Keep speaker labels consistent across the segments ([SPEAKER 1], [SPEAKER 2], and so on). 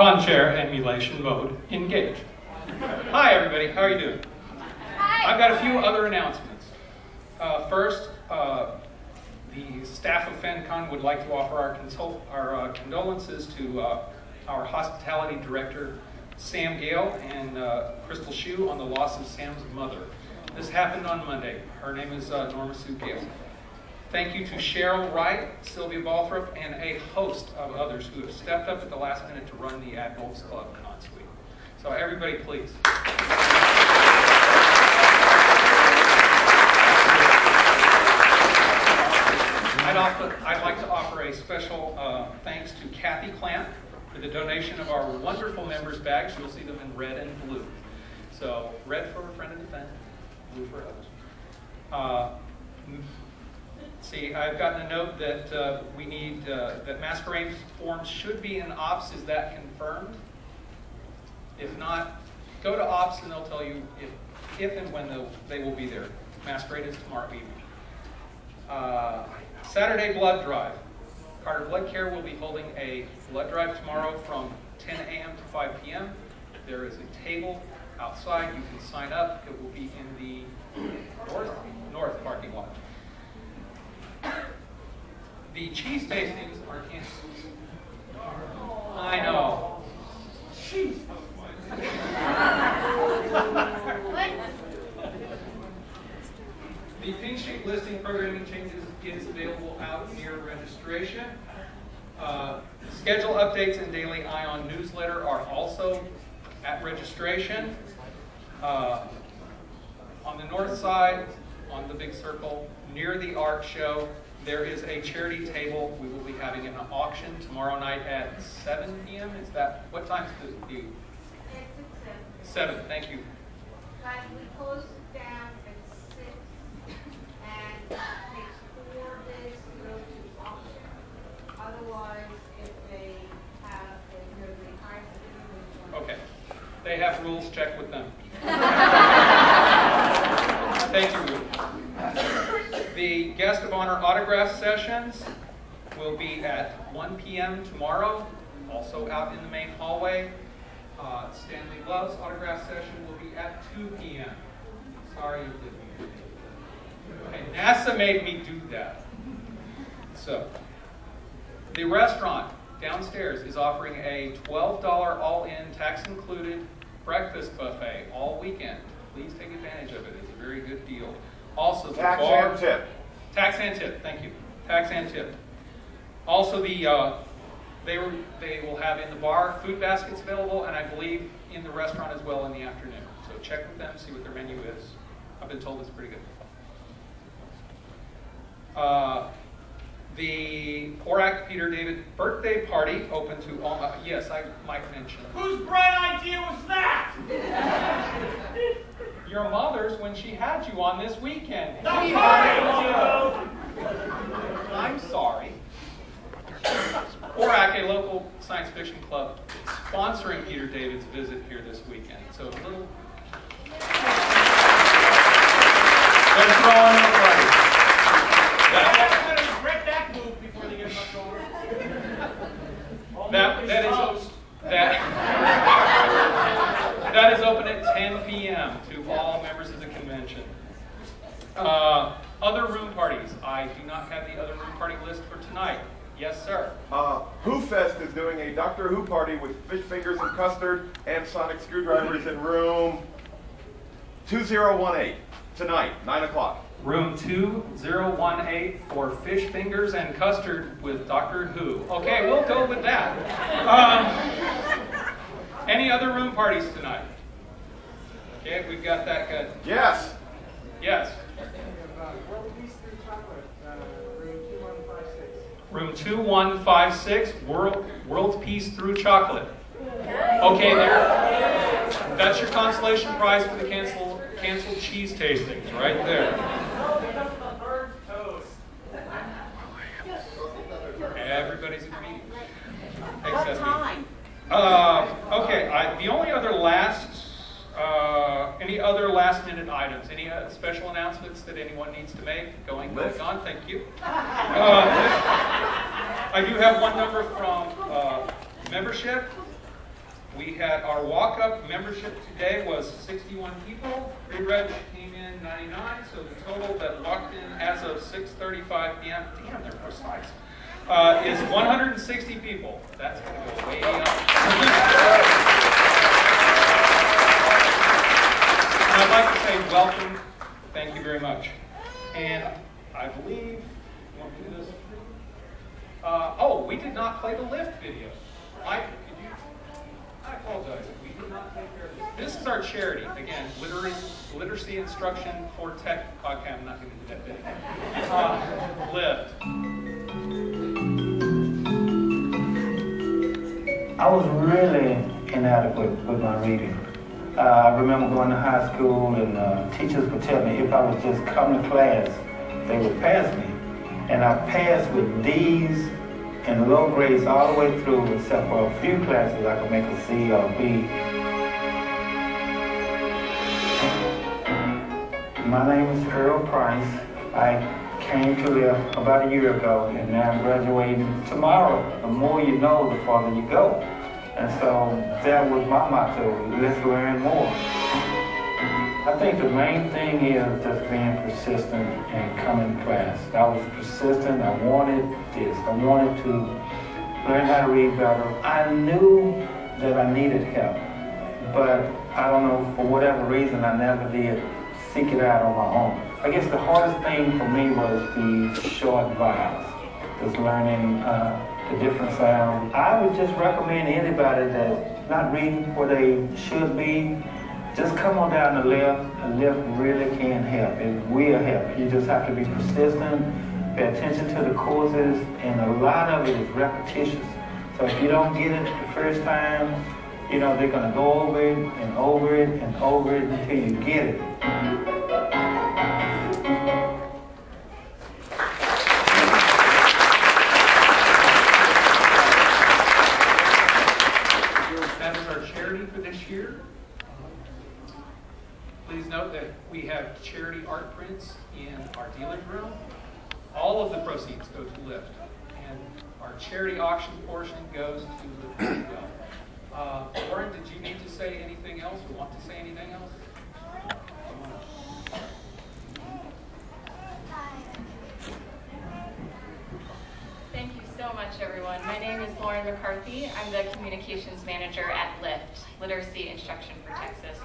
[SPEAKER 1] Con chair emulation mode engage. Hi everybody, how are you doing? I've got a few other announcements. Uh, first, uh, the staff of FenCon would like to offer our, consult, our uh, condolences to uh, our hospitality director, Sam Gale, and uh, Crystal Shue on the loss of Sam's mother. This happened on Monday. Her name is uh, Norma Sue Gale. Thank you to Cheryl Wright, Sylvia Balthrop, and a host of others who have stepped up at the last minute to run the Admirals Club Con Suite. So everybody, please. I'd, offer, I'd like to offer a special uh, thanks to Kathy Clamp for the donation of our wonderful members' bags. You'll see them in red and blue. So red for a friend of the family, blue for others. Uh, I've gotten a note that uh, we need, uh, that masquerade forms should be in ops. Is that confirmed? If not, go to ops and they'll tell you if, if and when they will be there. Masquerade is tomorrow evening. Uh, Saturday blood drive. Carter Blood Care will be holding a blood drive tomorrow from 10 a.m. to 5 p.m. There is a table outside. You can sign up. It will be in the north, north parking lot. The cheese tastings are canceled. I know. Cheese. The Pink Sheet listing programming changes is available out near registration. Uh, schedule updates and daily ION newsletter are also at registration. Uh, on the north side, on the big circle, near the art show, there is a charity table. We will be having an auction tomorrow night at 7 p.m. Is that, what time is the? Seven, thank you.
[SPEAKER 2] We close down at six, and takes four days to go to auction. Otherwise, if they have, if they're behind, they
[SPEAKER 1] Okay. They have rules, check with them. Thank you. The of honor autograph sessions will be at 1 p.m. tomorrow, also out in the main hallway. Uh, Stanley Love's autograph session will be at 2 p.m. Sorry you didn't. Okay, NASA made me do that. So, the restaurant downstairs is offering a $12 all-in tax-included breakfast buffet all weekend. Please take advantage of it. It's a very good deal. Also, the
[SPEAKER 3] Tax
[SPEAKER 1] bar,
[SPEAKER 3] and tip.
[SPEAKER 1] Tax and tip. Thank you. Tax and tip. Also, the uh, they were they will have in the bar food baskets available, and I believe in the restaurant as well in the afternoon. So check with them, see what their menu is. I've been told it's pretty good. Uh, the Porak Peter David birthday party open to all. Uh, yes, I might mention.
[SPEAKER 4] Whose bright idea was that?
[SPEAKER 1] Your mother's when she had you on this weekend.
[SPEAKER 4] Not mine,
[SPEAKER 1] I'm sorry. Porak, a local science fiction club, is sponsoring Peter David's visit here this weekend. So a little. Let's throw on the party.
[SPEAKER 4] I'm regret that move before they get much older.
[SPEAKER 1] That, that is that, that is open at 10 p.m. to all members of the convention. Uh, other room parties. I do not have the other room party list for tonight. Yes, sir.
[SPEAKER 3] Uh, Who Fest is doing a Doctor Who party with fish fingers and custard and sonic screwdrivers in room 2018 tonight, 9 o'clock.
[SPEAKER 1] Room 2018 for fish fingers and custard with Doctor Who. Okay, we'll go with that. Um, any other room parties tonight? Okay, we've got that good.
[SPEAKER 3] Yes.
[SPEAKER 1] Yes.
[SPEAKER 5] World Peace Through Chocolate, uh, room 2156.
[SPEAKER 1] Room 2156, World, World Peace Through Chocolate. Okay, there. That's your consolation prize for the cancel, canceled cheese tastings, right there. Everybody's agreed. Except me. Uh, okay, I, the only other last, any other last minute items? Any uh, special announcements that anyone needs to make? Going, going on, thank you. Uh, I do have one number from uh, membership. We had, our walk-up membership today was 61 people. Pre-reg came in 99, so the total that walked in as of 6:35 PM, damn, they're precise, uh, is 160 people. That's going to go way up. I'd like to say welcome, thank you very much. And I believe, you want to do this? Uh, oh, we did not play the lift video. Could you? I apologize. We did not this. This is our charity. Again, literacy, literacy instruction for tech. Okay, I'm not going to do that video. Uh, lift.
[SPEAKER 6] I was really inadequate with my reading. Uh, I remember going to high school and uh, teachers would tell me if I would just come to class, they would pass me. And I passed with D's and low grades all the way through except for a few classes I could make a C or a B. My name is Earl Price. I came to live about a year ago and now I'm graduating tomorrow. The more you know, the farther you go. And so that was my motto, let's learn more. I think the main thing is just being persistent and coming class. I was persistent, I wanted this, I wanted to learn how to read better. I knew that I needed help, but I don't know, for whatever reason, I never did seek it out on my own. I guess the hardest thing for me was the short vowels, just learning uh, the different sound. I would just recommend anybody that's not reading where they should be, just come on down the lift. The lift really can help. It will help. You just have to be persistent, pay attention to the courses, and a lot of it is repetitious. So if you don't get it the first time, you know, they're going to go over it and over it and over it until you get it.
[SPEAKER 1] That we have charity art prints in our dealing room. All of the proceeds go to LIFT, and our charity auction portion goes to LIFT as well. Uh, Lauren, did you need to say anything else or want to say anything else?
[SPEAKER 7] Much, everyone. My name is Lauren McCarthy. I'm the communications manager at LIFT, Literacy Instruction for Texas.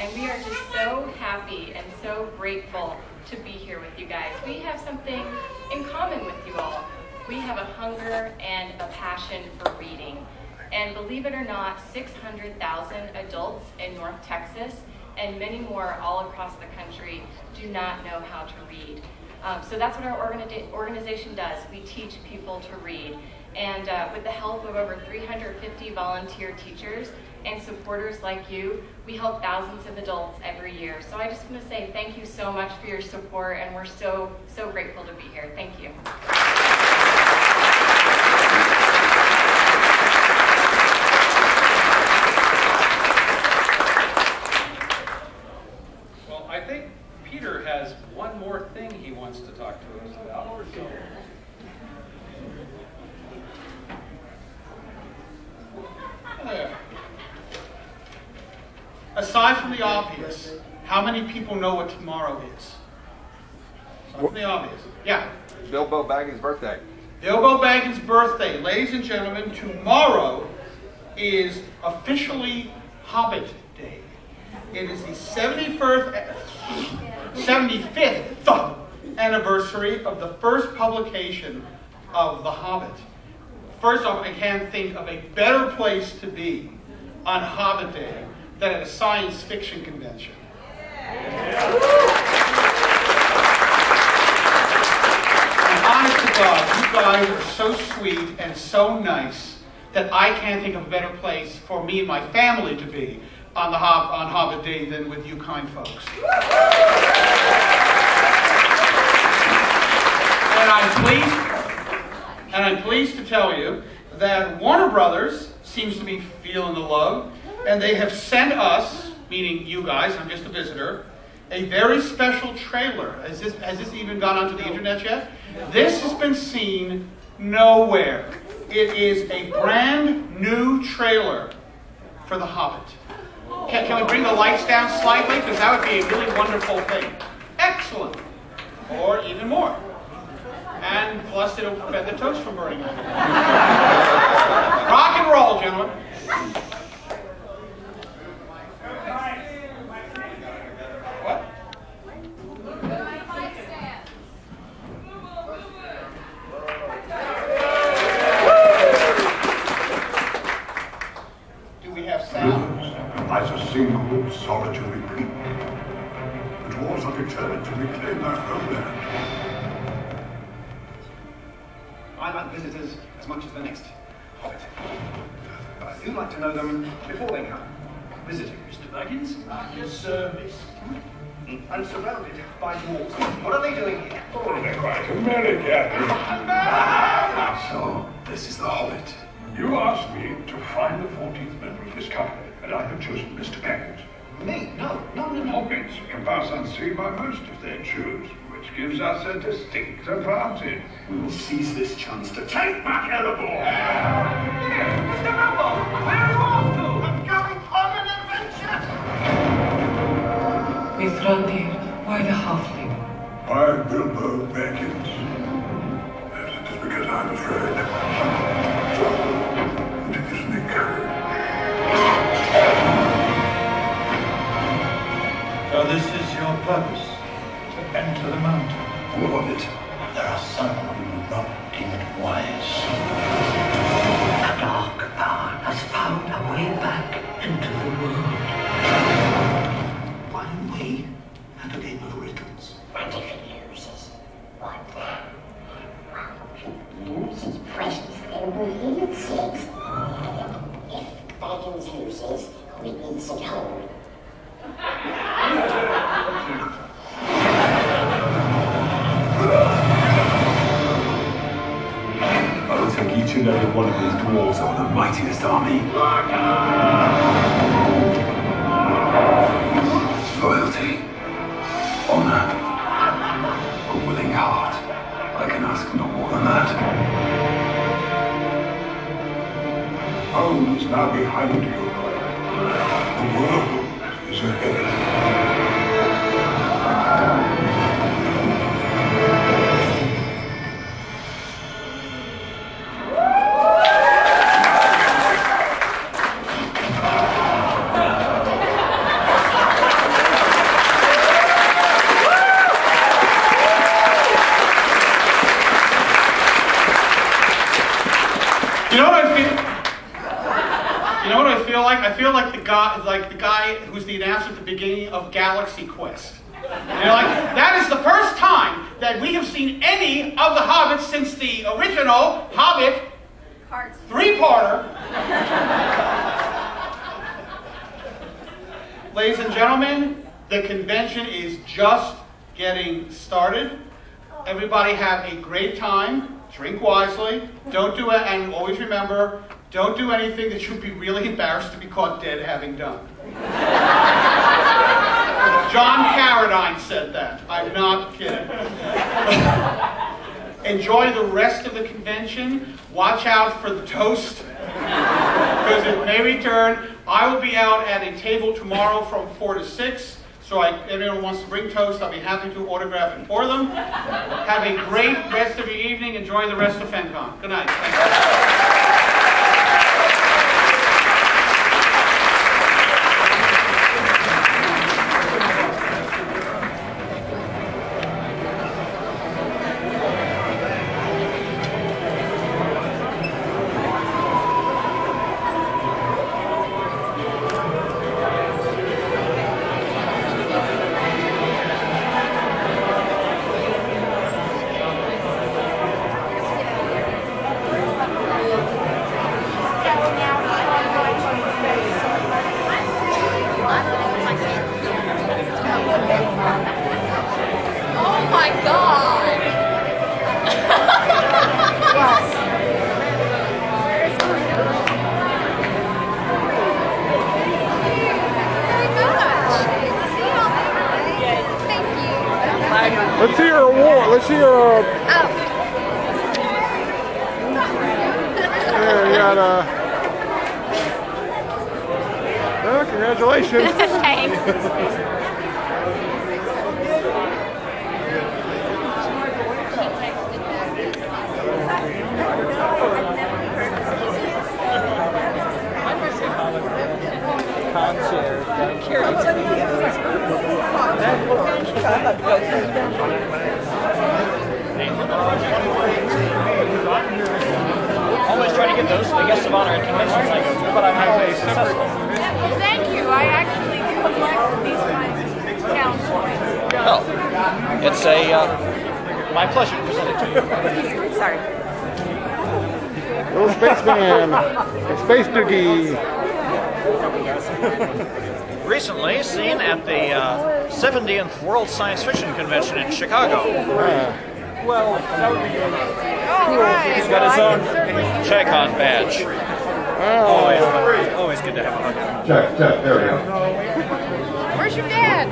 [SPEAKER 7] And we are just so happy and so grateful to be here with you guys. We have something in common with you all. We have a hunger and a passion for reading. And believe it or not, 600,000 adults in North Texas and many more all across the country do not know how to read. Um, so that's what our organi- organization does. We teach people to read. And uh, with the help of over 350 volunteer teachers and supporters like you, we help thousands of adults every year. So I just want to say thank you so much for your support, and we're so, so grateful to be here. Thank you.
[SPEAKER 1] Well, I think Peter has one more thing he wants to talk to us about. so-
[SPEAKER 4] There. The obvious, how many people know what tomorrow is? From the obvious. Yeah.
[SPEAKER 3] Bilbo Baggins' birthday.
[SPEAKER 4] Bilbo Baggins' birthday. Ladies and gentlemen, tomorrow is officially Hobbit Day. It is the 71st, 75th anniversary of the first publication of The Hobbit. First off, I can't think of a better place to be on Hobbit Day than at a science fiction convention. And honest to God, you guys are so sweet and so nice that I can't think of a better place for me and my family to be on the Hob- on Hobbit Day than with you kind folks. And I'm pleased, and I'm pleased to tell you that Warner Brothers seems to be feeling the love, and they have sent us, meaning you guys, I'm just a visitor, a very special trailer. Has this, has this even gone onto the internet yet? This has been seen nowhere. It is a brand new trailer for The Hobbit. Can, can we bring the lights down slightly? Because that would be a really wonderful thing. Excellent. Or even more. And plus it'll prevent the toast from burning. Rock and roll, gentlemen. What? Do we have sound?
[SPEAKER 8] as a single solitary people. The dwarves are determined to reclaim their homeland.
[SPEAKER 9] I like visitors as much as the next hobbit. But I do like to know them before they come. Visiting, Mr. Baggins? At your service. I'm surrounded by dwarves. What are they doing here?
[SPEAKER 8] Oh, they're quite American. Ah, so, this is the Hobbit. You asked me to find the 14th member of this company, and I have chosen Mr. Baggins.
[SPEAKER 9] Me? No, no, no, no.
[SPEAKER 8] Hobbits can pass unseen by most if they choose, which gives us a distinct advantage. We will seize this chance to take back Erebor.
[SPEAKER 9] Mr. Rumble, where are you off to? I'm going on an adventure!
[SPEAKER 10] Mithrandir, why the halfling?
[SPEAKER 8] Why Bilbo Baggins?
[SPEAKER 11] The mountain.
[SPEAKER 8] All of it.
[SPEAKER 11] There are some who would not deem it wise.
[SPEAKER 8] Over army. Loyalty, honor, a willing heart. I can ask no more than that. Home is now behind you. The world is ahead.
[SPEAKER 4] I feel like? I feel like the guy, like the guy who's the announcer at the beginning of Galaxy Quest. You know, like that is the first time that we have seen any of the Hobbits since the original Hobbit three-parter. Ladies and gentlemen, the convention is just getting started. Everybody have a great time. Drink wisely. Don't do it, and always remember, don't do anything that you'd be really embarrassed to be caught dead having done. John Carradine said that. I'm not kidding. Enjoy the rest of the convention. Watch out for the toast because it may return. I will be out at a table tomorrow from 4 to 6. So I, anyone wants to bring toast, I'll be happy to autograph it for them. Have a great rest of your evening. Enjoy the rest of FenCon. Good night.
[SPEAKER 3] Congratulations.
[SPEAKER 7] Thanks.
[SPEAKER 12] Always try to get those the guests of honor at conventions like but I'm always successful. Oh, it's a uh, my pleasure to present it to you.
[SPEAKER 13] Sorry.
[SPEAKER 3] Little spaceman. Space doogie.
[SPEAKER 12] Recently seen at the uh, 70th World Science Fiction Convention in Chicago. Well, that would be He's got his own Chicon badge. Always, always good to have a hug.
[SPEAKER 3] Check, check, there we go.
[SPEAKER 13] Where's your dad?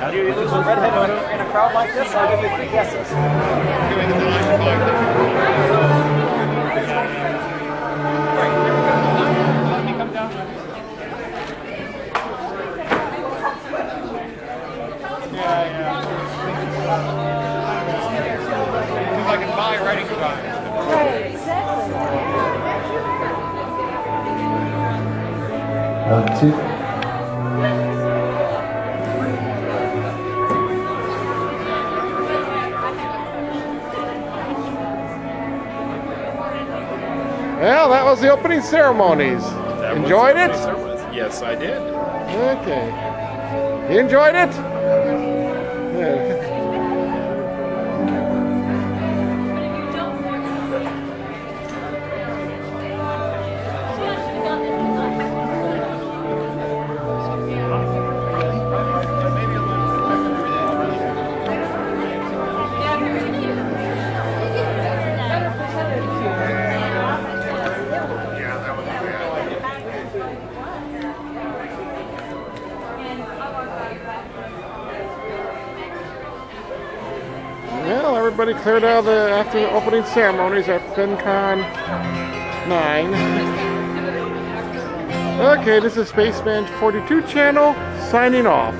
[SPEAKER 12] How do you lose a redhead in a crowd like this? I'll give you three guesses.
[SPEAKER 4] I can buy writing supplies.
[SPEAKER 3] One, two. Well, that was the opening ceremonies. Enjoyed it?
[SPEAKER 14] Yes, I did.
[SPEAKER 3] Okay. You enjoyed it? Everybody cleared out the after the opening ceremonies at FenCon 9. Okay, this is Spaceman 42 channel signing off.